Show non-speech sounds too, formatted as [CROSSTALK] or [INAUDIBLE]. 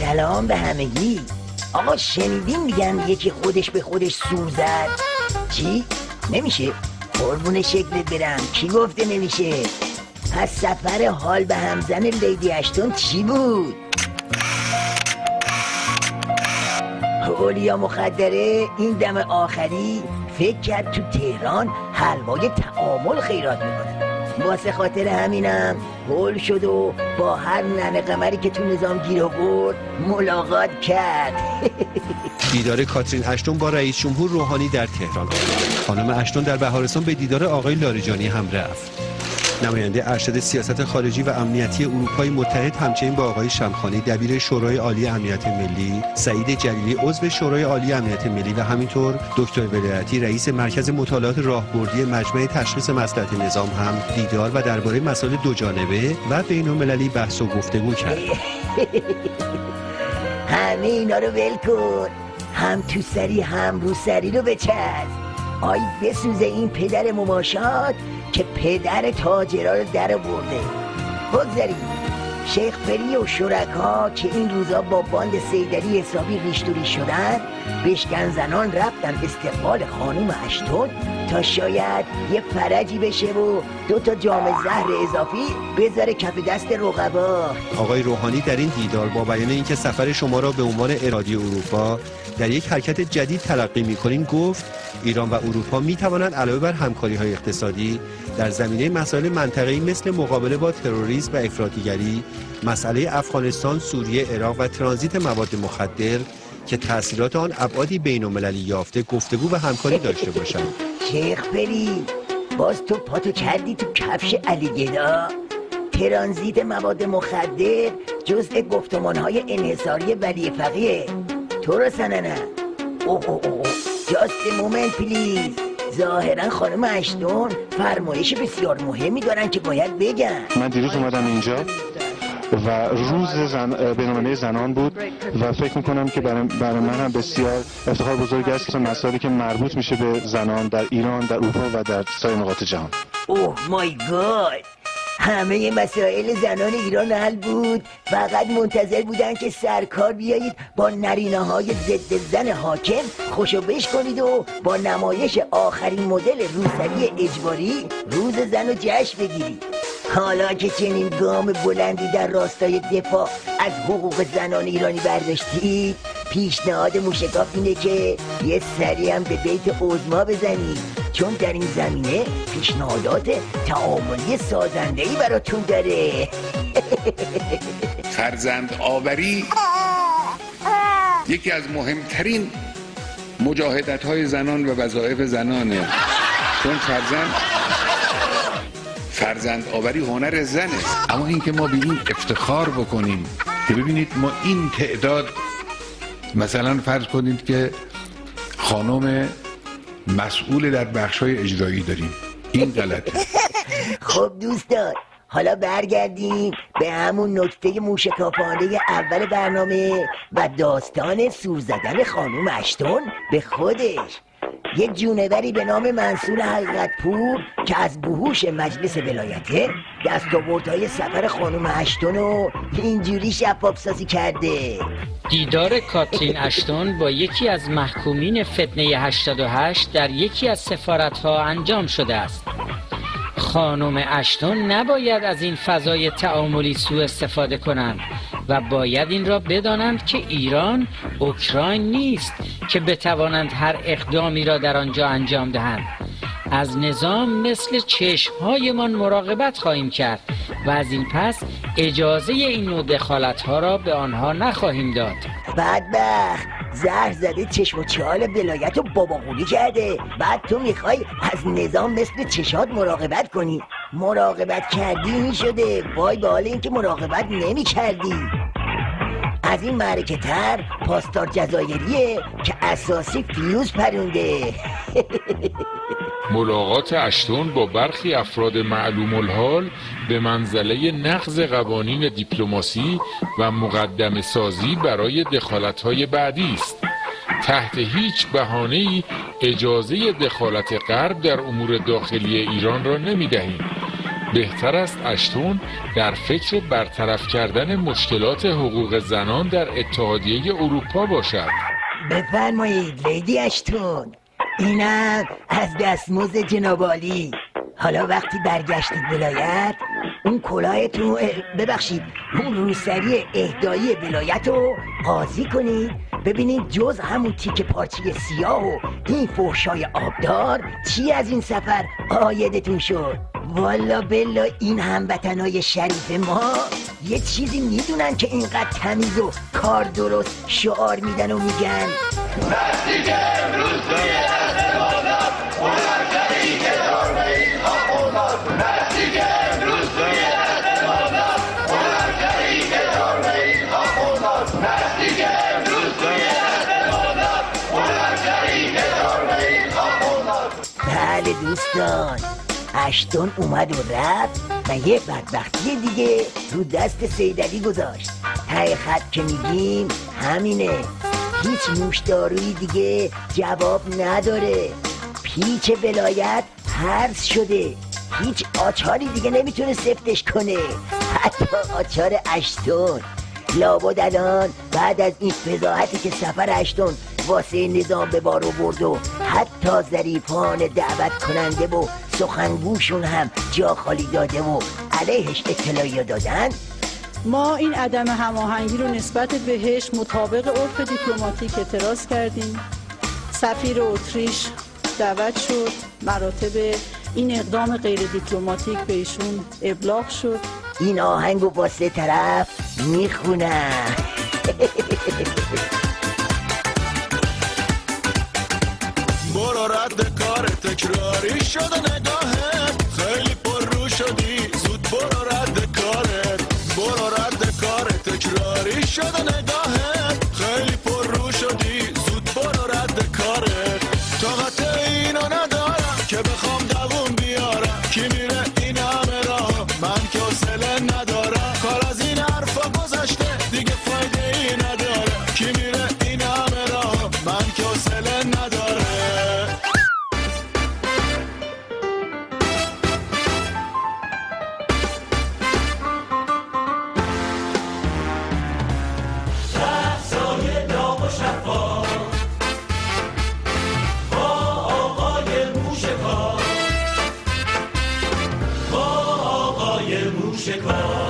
سلام به همگی. آقا شنیدین میگن یکی خودش به خودش سور زد؟ چی؟ نمیشه. قربون شکلت برم. کی گفته نمیشه؟ پس سفر حال به همزن لیدی اشتون چی بود؟ اولیا مخدره این دم آخری فکر کرد تو تهران حلوای تعامل خیرات می‌کنه. واسه خاطر همینم هول شد و با هر ننه قمری که تو نظام گیر آورد ملاقات کرد. [LAUGHS] دیدار کاترین اشتون با رئیس جمهور روحانی در تهران. خانم اشتون در بهارستان به دیدار آقای لاریجانی هم رفت. نماینده ارشد سیاست خارجی و امنیتی اروپای متحد همچنین با آقای شمخانی دبیر شورای عالی امنیت ملی سعید جلیلی عضو شورای عالی امنیت ملی و همینطور دکتر ولایتی رئیس مرکز مطالعات راهبردی مجمع تشخیص مصلحت نظام هم دیدار و درباره مسائل دو جانبه و بین المللی بحث و گفتگو کرد. [LAUGHS] همه اینا رو ول کن. هم تو سری هم رو سری رو بچسب آی بسوزه این پدر مماشات که پدر تاجرا رو در برده بگذاریم. شیخ فری و شرکا که این روزا با باند سیدری حسابی ریشتوری شدن بشکن زنان رفتن استقبال خانوم اشتون تا شاید یه فرجی بشه و دو تا جام زهر اضافی بذاره کف دست رقبا. آقای روحانی در این دیدار با بیان اینکه سفر شما را به عنوان ارادی اروپا در یک حرکت جدید تلقی می‌کنیم گفت ایران و اروپا می توانند علاوه بر همکاری های اقتصادی در زمینه مسائل منطقه‌ای مثل مقابله با تروریسم و افراطیگری مسئله افغانستان، سوریه، عراق و ترانزیت مواد مخدر که تاثیرات آن ابعادی بین‌المللی یافته گفتگو و همکاری داشته باشند. شیخ فری باز تو پاتو کردی تو کفش علی گدا. ترانزیت مواد مخدر جزء گفتمان های انحصاری ولی فقیه. تو رو سننه. اوه اوه اوه just moment please ظاهرا خانم اشتون فرمایش بسیار مهمی دارن که باید بگن. من دیروز اومدم اینجا. و روز زن... بینالمللی زنان بود و فکر می‌کنم که برای, من هم بسیار افتخار بزرگ است که مسائلی که مربوط میشه به زنان در ایران در اروپا و در سایر نقاط جهان. اوه مای گاد! همه مسائل زنان ایران حل بود. فقط منتظر بودن که سرکار بیایید با نرینه های ضد زن حاکم خوشو بش کنید و با نمایش آخرین مدل روسری اجباری روز زن و جشن بگیرید. حالا که چنین گام بلندی در راستای دفاع از حقوق زنان ایرانی برداشتید پیشنهاد موشکاف اینه که یه سری هم به بیت اوزما بزنید چون در این زمینه پیشنهادات تعاملی سازنده ای براتون داره. [LAUGHS] فرزند آوری یکی از مهمترین مجاهدت های زنان و وظایف زنانه. چون فرزند فرزند آوری هنر زنه. اما اینکه ما به این افتخار بکنیم که ببینید ما این تعداد مثلا فرض کنید که خانم مسئول در بخش های اجرایی داریم. این غلطه. [LAUGHS] خب دوستان حالا برگردیم به همون نکته موشکافانه اول برنامه و داستان سور زدن خانوم اشتون به خودش. یک جونوری به نام منصور حقیقت پور که از بهوش مجلس ولایته دستاوردهای سفر خانوم اشتون رو اینجوری شفاف سازی کرده. دیدار کاترین اشتون با یکی از محکومین فتنه 88 در یکی از سفارتها انجام شده است. خانم اشتون نباید از این فضای تعاملی سوء استفاده کنند. و باید این را بدانند که ایران اوکراین نیست که بتوانند هر اقدامی را در آنجا انجام دهند. از نظام مثل چشمهایمان مراقبت خواهیم کرد و از این پس اجازه این نوع دخالت ها را به آنها نخواهیم داد. بدبخت! زهر زده چشم و چال ولایت رو باباقولی کرده. بعد تو می‌خوای از نظام مثل چشات مراقبت کنی. مراقبت کردی می‌شده. وای به اینکه مراقبت نمی کردی از این معرکه تر پاستار جزایریه که اساسی فیوز پرونده. [LAUGHS] ملاقات اشتون با برخی افراد معلوم الحال به منزله نقض قوانین دیپلماسی و مقدم سازی برای دخالت‌های بعدی است. تحت هیچ بهانه‌ای اجازه دخالت غرب در امور داخلی ایران را نمی دهیم بهتر است اشتون در فکر برطرف کردن مشکلات حقوق زنان در اتحادیه اروپا باشد. بفرمایید لیدی اشتون. اینم از دستمزد جنابالی حالا وقتی برگشتید ولایت اون کلاهتون ببخشید اون روسری اهدایی ولایت رو قاضی کنید. ببینید جز همون تیک پارچه سیاه و این فحشای آبدار چی از این سفر آیدتون شد؟ والا بلا این هموطنای شریف ما یه چیزی می‌دونن که اینقدر تمیز و کار درست شعار میدن و میگن. بله دوستان. اشتون اومد و رفت و یه بدبختی دیگه رو دست سیدلی گذاشت. تای خط که میگیم همینه. هیچ نوشداروی دیگه جواب نداره. پیچ ولایت هرز شده. هیچ آچاری دیگه نمی‌تونه سفتش کنه. حتی آچار اشتون لابد الان بعد از این فضاحتی که سفر اشتون واسه نظام به بار برد و حتی ظریفان دعوت کننده و سخنگوشون هم جا خالی داده و علیهش اطلاعی دادن؟ ما این عدم هماهنگی رو نسبت بهش مطابق عرف دیپلماتیک اعتراض کردیم. سفیر اتریش دعوت شد مراتب این اقدام غیر دیپلماتیک به ایشون ابلاغ شد. این آهنگ و واسه طرف می‌خونم [LAUGHS] کار تکراری شد نگاهت. خیلی پر رو شدی زود برو رد کارت. برو رد کار تکراری شد نگاهت. خیلی پر رو شدی się.